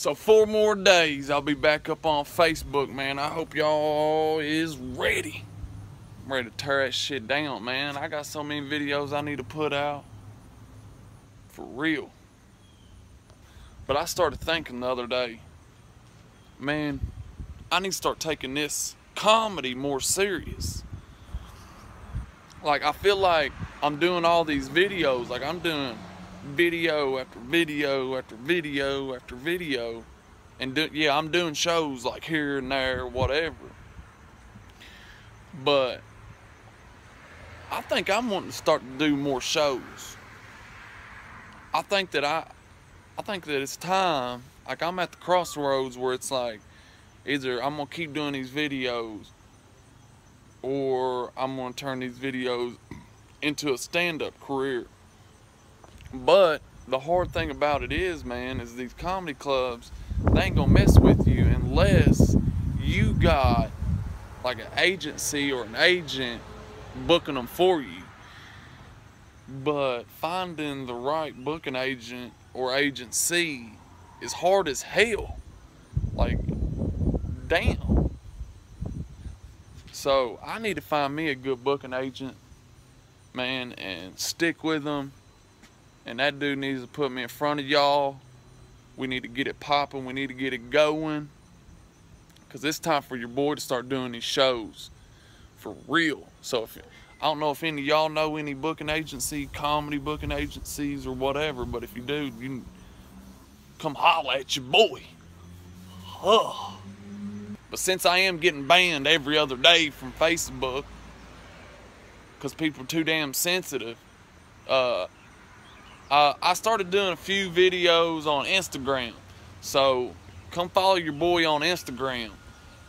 So four more days, I'll be back up on Facebook, man. I hope y'all is ready. I'm ready to tear that shit down, man. I got so many videos I need to put out. For real. But I started thinking the other day, man, I need to start taking this comedy more serious. Like, I feel like I'm doing all these videos, like I'm doing video after video after video after video. And do, yeah, I'm doing shows like here and there, whatever. But I think I'm wanting to start to do more shows. I think that I I think that it's time. Like I'm at the crossroads where it's like either I'm gonna keep doing these videos or I'm gonna turn these videos into a stand-up career. But the hard thing about it is, man, is these comedy clubs, they ain't gonna mess with you unless you got like an agency or an agent booking them for you. But finding the right booking agent or agency is hard as hell. Like, damn. So I need to find me a good booking agent, man, and stick with them and that dude needs to put me in front of y'all. We need to get it popping. We need to get it going. Because it's time for your boy to start doing these shows for real. So if I don't know if any of y'all know any booking agency, comedy booking agencies or whatever, but if you do, you come holler at your boy. Huh. But since I am getting banned every other day from Facebook, because people are too damn sensitive, uh, uh, I started doing a few videos on Instagram. So come follow your boy on Instagram,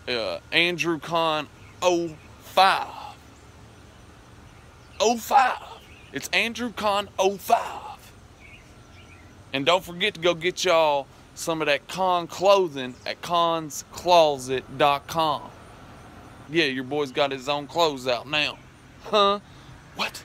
uh, Andrew Conn 05. 05. It's Andrew Conn 05. And don't forget to go get y'all some of that con clothing at conscloset.com. Yeah, your boy's got his own clothes out now. Huh? What?